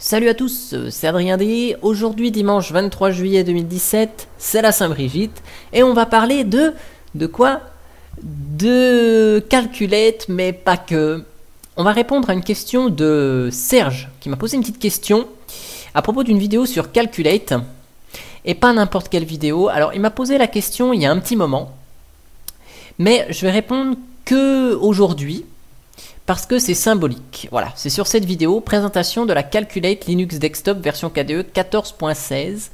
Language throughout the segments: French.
Salut à tous, c'est Adrien D. Aujourd'hui, dimanche 23 juillet 2017, c'est la Saint-Brigitte et on va parler de. de quoi? De calculette, mais pas que. On va répondre à une question de Serge qui m'a posé une petite question à propos d'une vidéo sur Calculate et pas n'importe quelle vidéo. Alors, il m'a posé la question il y a un petit moment, mais je vais répondre que aujourd'hui parce que c'est symbolique. Voilà, c'est sur cette vidéo, présentation de la Calculate Linux Desktop version KDE 14.16.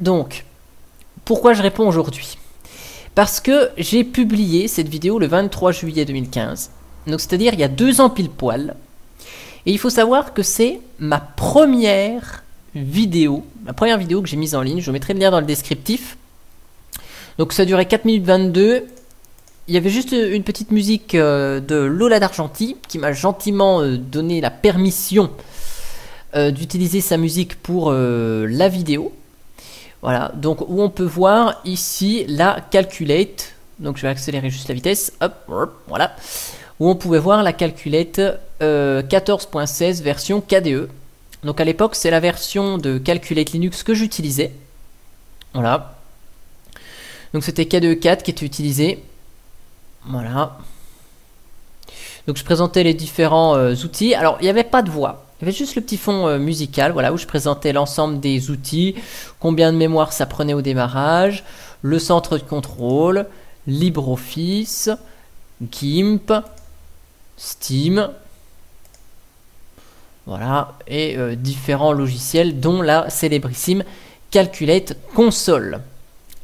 Donc, pourquoi je réponds aujourd'hui? Parce que j'ai publié cette vidéo le 23 juillet 2015, donc c'est-à-dire il y a deux ans pile poil, et il faut savoir que c'est ma première vidéo, ma première vidéo que j'ai mise en ligne, je vous mettrai le lien dans le descriptif. Donc ça durait 4 minutes 22, il y avait juste une petite musique euh, de Lola d'Argenty qui m'a gentiment euh, donné la permission euh, d'utiliser sa musique pour la vidéo. Voilà, donc où on peut voir ici la calculate. Donc je vais accélérer juste la vitesse. Hop, voilà. Où on pouvait voir la calculate 14.16 version KDE. Donc à l'époque, c'est la version de Calculate Linux que j'utilisais. Voilà. Donc c'était KDE 4 qui était utilisé. Voilà. Donc je présentais les différents euh, outils. Alors il n'y avait pas de voix. Il y avait juste le petit fond euh, musical, voilà, où je présentais l'ensemble des outils, combien de mémoire ça prenait au démarrage, le centre de contrôle, LibreOffice, GIMP, Steam, voilà, et euh, différents logiciels, dont la célébrissime Calculate Console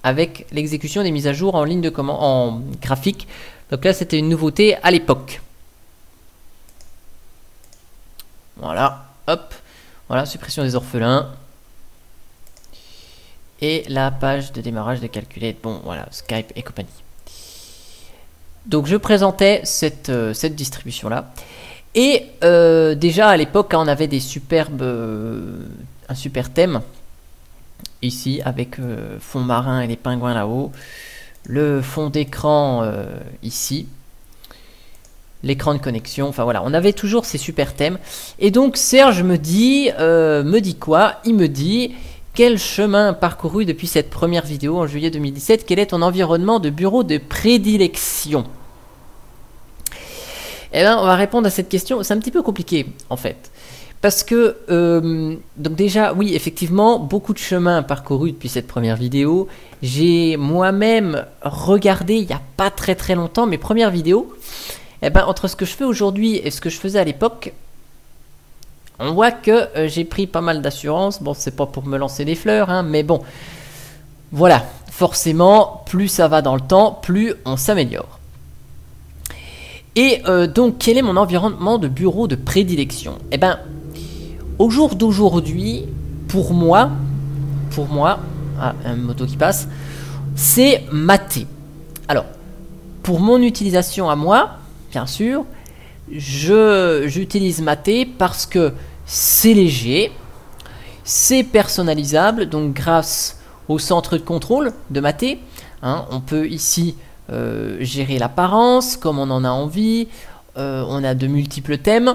avec l'exécution des mises à jour en ligne de commande en graphique. Donc là, c'était une nouveauté à l'époque. Voilà, hop, voilà, suppression des orphelins. Et la page de démarrage de calculette, bon voilà, Skype et compagnie. Donc je présentais cette, euh, distribution-là. Et euh, déjà à l'époque, on avait des superbes, euh, un super thème ici avec euh, fond marin et les pingouins là-haut, le fond d'écran euh, ici, l'écran de connexion, enfin voilà, on avait toujours ces super thèmes. Et donc Serge me dit, euh, me dit quoi? Il me dit quel chemin parcouru depuis cette première vidéo en juillet 2017 Quel est ton environnement de bureau de prédilection? Eh bien, on va répondre à cette question. C'est un petit peu compliqué en fait. Parce que, euh, donc déjà, oui, effectivement, beaucoup de chemin parcouru depuis cette première vidéo. J'ai moi-même regardé, il n'y a pas très très longtemps, mes premières vidéos. Et eh ben, entre ce que je fais aujourd'hui et ce que je faisais à l'époque, on voit que euh, j'ai pris pas mal d'assurance. Bon, c'est pas pour me lancer des fleurs, hein, mais bon, voilà. Forcément, plus ça va dans le temps, plus on s'améliore. Et euh, donc, quel est mon environnement de bureau de prédilection? Eh ben, au jour d'aujourd'hui, pour moi, pour moi, ah, un moto qui passe, c'est maté. Alors, pour mon utilisation à moi, bien sûr, je j'utilise maté parce que c'est léger, c'est personnalisable, donc grâce au centre de contrôle de maté, hein, on peut ici euh, gérer l'apparence comme on en a envie, euh, on a de multiples thèmes,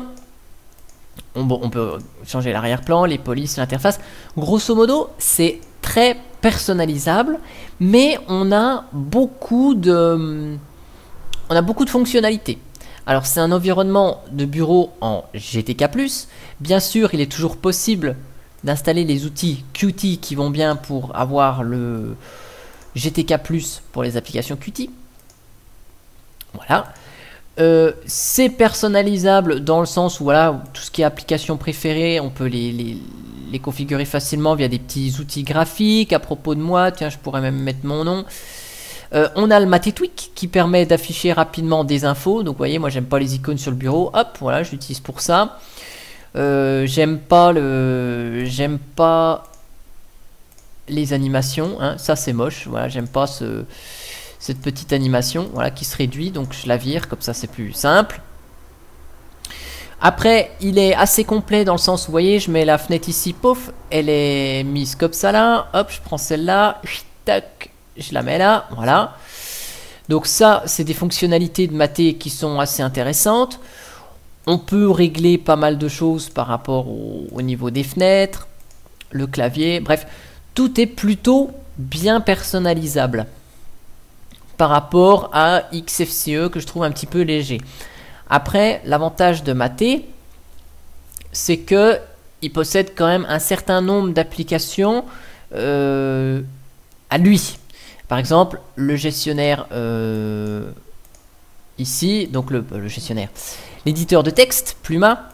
on, peut changer l'arrière-plan, les polices, l'interface. Grosso modo, c'est très personnalisable, mais on a beaucoup de, on a beaucoup de fonctionnalités. Alors c'est un environnement de bureau en GTK+. Bien sûr, il est toujours possible d'installer les outils Qt qui vont bien pour avoir le GTK+, pour les applications Qt. Voilà. Euh, c'est personnalisable dans le sens où voilà, tout ce qui est application préférée, on peut les, les, configurer facilement via des petits outils graphiques. À propos de moi, tiens, je pourrais même mettre mon nom. Euh, on a le Matetweak qui permet d'afficher rapidement des infos. Donc, vous voyez, moi, j'aime pas les icônes sur le bureau. Hop, voilà, j'utilise pour ça. Euh, j'aime pas le, j'aime pas les animations. Hein. Ça, c'est moche. Voilà, j'aime pas ce cette petite animation voilà, qui se réduit. Donc je la vire, comme ça c'est plus simple. Après, il est assez complet dans le sens, vous voyez, je mets la fenêtre ici, pouf, elle est mise comme ça là, hop, je prends celle-là, tac, je la mets là, voilà. Donc ça, c'est des fonctionnalités de maté qui sont assez intéressantes. On peut régler pas mal de choses par rapport au, niveau des fenêtres, le clavier, bref, tout est plutôt bien personnalisable par rapport à XFCE que je trouve un petit peu léger. Après, l'avantage de Maté, c'est que il possède quand même un certain nombre d'applications euh, à lui. Par exemple, le gestionnaire euh, ici, donc le, le gestionnaire, l'éditeur de texte, Pluma.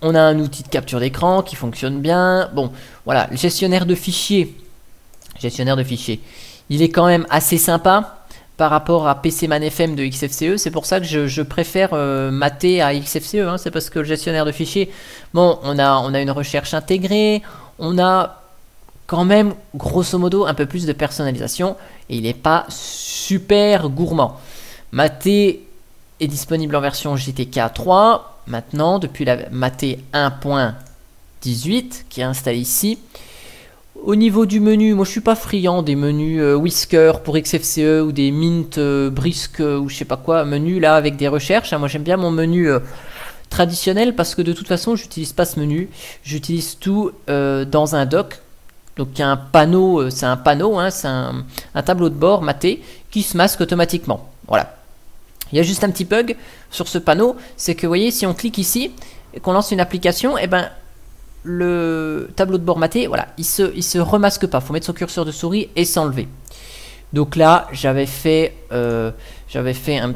On a un outil de capture d'écran qui fonctionne bien. Bon, voilà, le gestionnaire de fichiers, gestionnaire de fichiers, il est quand même assez sympa par rapport à PCMan FM de XFCE. C'est pour ça que je, préfère euh, à XFCE. Hein. C'est parce que le gestionnaire de fichiers, bon, on a, on a une recherche intégrée, on a quand même, grosso modo, un peu plus de personnalisation et il n'est pas super gourmand. Maté est disponible en version GTK 3 maintenant depuis la Maté 1.18 qui est installée ici. Au niveau du menu, moi je suis pas friand des menus euh, Whisker pour XFCE ou des Mint euh, Brisk euh, ou je sais pas quoi, menu là avec des recherches. Hein. Moi j'aime bien mon menu traditionnel parce que de toute façon j'utilise pas ce menu, j'utilise tout dans un doc. Donc un panneau, c'est un panneau, hein, c'est un, tableau de bord maté qui se masque automatiquement. Voilà. Il y a juste un petit bug sur ce panneau, c'est que vous voyez si on clique ici et qu'on lance une application, eh ben le tableau de bord maté, voilà, il se, il se remasque pas. faut mettre son curseur de souris et s'enlever. Donc là, j'avais fait, euh, euh,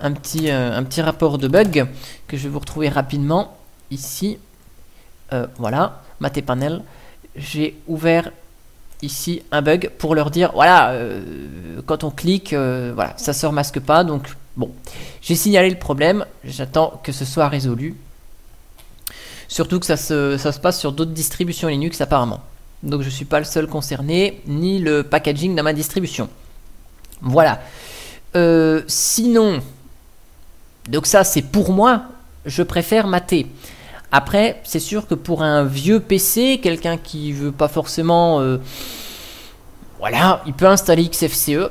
un petit rapport de bug que je vais vous retrouver rapidement ici. Euh, voilà, maté panel. J'ai ouvert ici un bug pour leur dire, voilà, quand on clique, voilà, ça se remasque pas. Donc bon, j'ai signalé le problème. J'attends que ce soit résolu. Surtout que ça se, passe sur d'autres distributions Linux apparemment. Donc je ne suis pas le seul concerné, ni le packaging dans ma distribution. Voilà. Euh, sinon, donc ça c'est pour moi, je préfère mater. Après, c'est sûr que pour un vieux PC, quelqu'un qui veut pas forcément... Euh, voilà, il peut installer XFCE.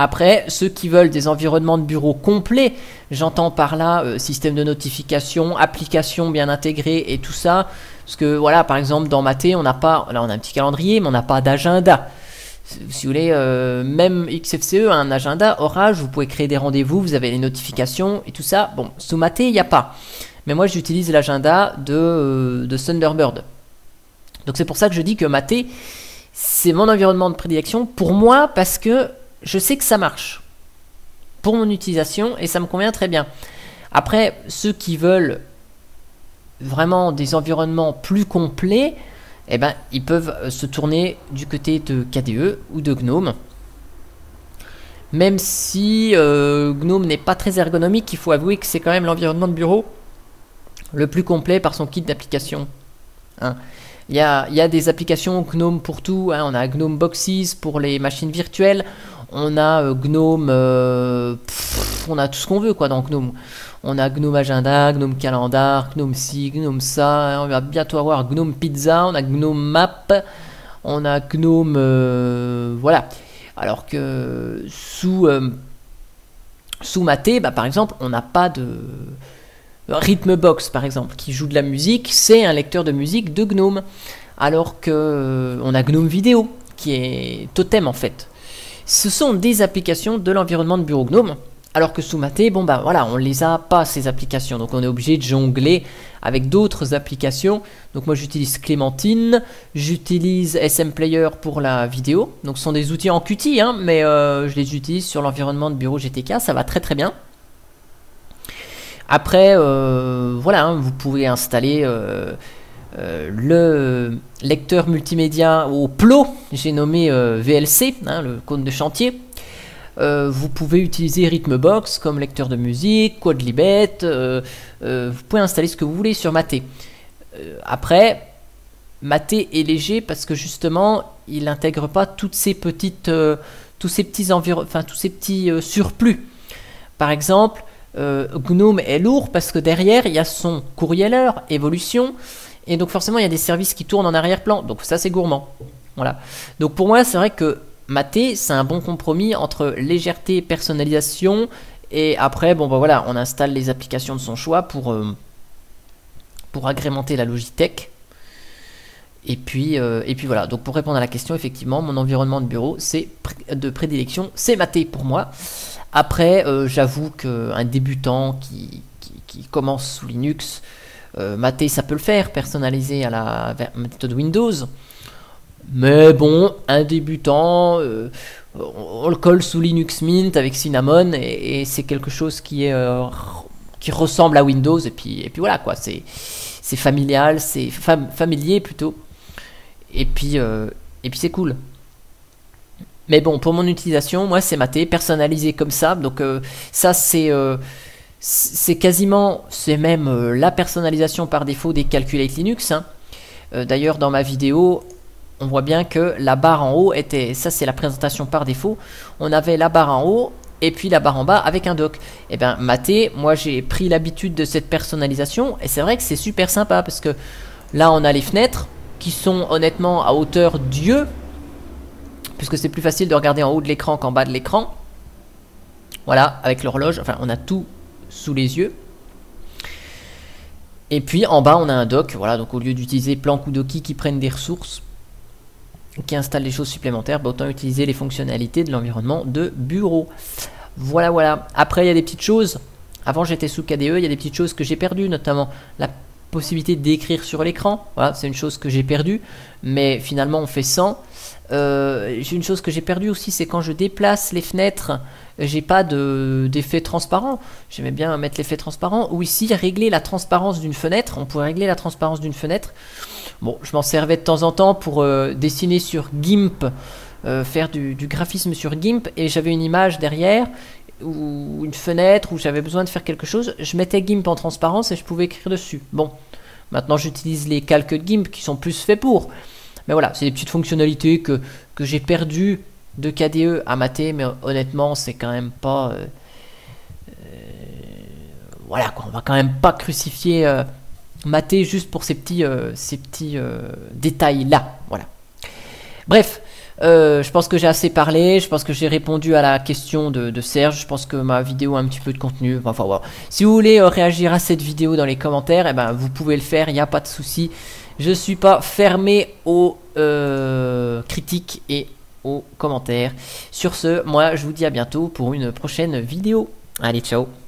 Après, ceux qui veulent des environnements de bureau complets, j'entends par là euh, système de notification, application bien intégrée et tout ça. Parce que voilà, par exemple, dans Maté, on n'a pas, là on a un petit calendrier, mais on n'a pas d'agenda. Si vous voulez, euh, même XFCE a un agenda, Orage, vous pouvez créer des rendez-vous, vous avez les notifications et tout ça. Bon, sous Maté, il n'y a pas. Mais moi, j'utilise l'agenda de, euh, de Thunderbird. Donc c'est pour ça que je dis que Maté, c'est mon environnement de prédilection pour moi parce que je sais que ça marche pour mon utilisation et ça me convient très bien. Après, ceux qui veulent vraiment des environnements plus complets, eh ben, ils peuvent euh, se tourner du côté de KDE ou de GNOME. Même si euh, GNOME n'est pas très ergonomique, il faut avouer que c'est quand même l'environnement de bureau le plus complet par son kit d'application. Hein. Il y, a, des applications GNOME pour tout. Hein. On a GNOME Boxes pour les machines virtuelles on a euh, Gnome, euh, on a tout ce qu'on veut quoi dans Gnome. On a Gnome Agenda, Gnome Calendar, Gnome ci, Gnome ça. Hein, on va bientôt avoir Gnome Pizza, on a Gnome Map, on a Gnome, euh, voilà. Alors que sous sous Maté, bah, par exemple, on n'a pas de Rhythmbox par exemple qui joue de la musique, c'est un lecteur de musique de Gnome. Alors que on a Gnome Vidéo qui est totem en fait ce sont des applications de l'environnement de bureau GNOME. Alors que sous Maté, bon bah voilà, on les a pas ces applications, donc on est obligé de jongler avec d'autres applications. Donc moi j'utilise Clémentine, j'utilise SM Player pour la vidéo, donc ce sont des outils en Qt, hein, mais euh, je les utilise sur l'environnement de bureau GTK, ça va très très bien. Après, euh, voilà, hein, vous pouvez installer euh, euh, le lecteur multimédia au plot, j'ai nommé euh, VLC, hein, le cône de chantier. Euh, vous pouvez utiliser Rhythmbox comme lecteur de musique, Quadlibet, vous pouvez installer ce que vous voulez sur Maté. après, Maté est léger parce que justement, il n'intègre pas petites, tous ces petits enfin tous ces petits surplus. Par exemple, Gnome est lourd parce que derrière il y a son courrieleur, évolution, et donc forcément, il y a des services qui tournent en arrière-plan. Donc ça, c'est gourmand. Voilà. Donc pour moi, c'est vrai que Maté, c'est un bon compromis entre légèreté et personnalisation. Et après, bon, bah voilà, on installe les applications de son choix pour, euh, pour agrémenter la Logitech. Et puis, euh, et puis voilà, donc pour répondre à la question, effectivement, mon environnement de bureau, c'est de prédilection, c'est Maté pour moi. Après, euh, j'avoue qu'un débutant qui, qui, commence sous Linux, Maté, ça peut le faire, personnalisé à la méthode Windows. Mais bon, un débutant, euh, on, le colle sous Linux Mint avec Cinnamon et, c'est quelque chose qui est euh, qui ressemble à Windows et puis voilà quoi, c'est familial, c'est familier plutôt. Et puis euh, et puis c'est cool. Mais bon, pour mon utilisation, moi c'est maté, personnalisé comme ça. Donc ça c'est c'est quasiment, c'est même la personnalisation par défaut des Calculate Linux. Hein. D'ailleurs, dans ma vidéo, on voit bien que la barre en haut était, ça c'est la présentation par défaut, on avait la barre en haut et puis la barre en bas avec un dock. Et eh bien maté, moi j'ai pris l'habitude de cette personnalisation et c'est vrai que c'est super sympa parce que là on a les fenêtres qui sont honnêtement à hauteur Dieu puisque c'est plus facile de regarder en haut de l'écran qu'en bas de l'écran. Voilà, avec l'horloge, enfin on a tout sous les yeux. Et puis en bas on a un dock, voilà, donc au lieu d'utiliser Planck ou Doki qui prennent des ressources, qui installe des choses supplémentaires, bah, autant utiliser les fonctionnalités de l'environnement de bureau. Voilà, voilà. Après, il y a des petites choses. Avant, j'étais sous KDE, il y a des petites choses que j'ai perdues, notamment la possibilité d'écrire sur l'écran. Voilà, c'est une chose que j'ai perdue, mais finalement, on fait sans. Euh, j'ai une chose que j'ai perdue aussi, c'est quand je déplace les fenêtres, j'ai pas d'effet transparent. J'aimais bien mettre l'effet transparent. Ou ici, régler la transparence d'une fenêtre. On pourrait régler la transparence d'une fenêtre. Bon, je m'en servais de temps en temps pour euh, dessiner sur GIMP, euh, faire du, graphisme sur GIMP, et j'avais une image derrière ou une fenêtre où j'avais besoin de faire quelque chose. Je mettais GIMP en transparence et je pouvais écrire dessus. Bon, maintenant j'utilise les calques de GIMP qui sont plus faits pour. Mais voilà, c'est des petites fonctionnalités que, que j'ai perdues de KDE à mater, mais honnêtement, c'est quand même pas. Euh, voilà quoi, on va quand même pas crucifier mater juste pour ces petits, euh, ces petits euh, détails-là. Voilà. Bref, euh, je pense que j'ai assez parlé, je pense que j'ai répondu à la question de, Serge, je pense que ma vidéo a un petit peu de contenu. Enfin, voilà. Si vous voulez réagir à cette vidéo dans les commentaires, eh ben, vous pouvez le faire, il n'y a pas de souci. Je ne suis pas fermé aux critiques et aux commentaires. Sur ce, moi je vous dis à bientôt pour une prochaine vidéo. Allez, ciao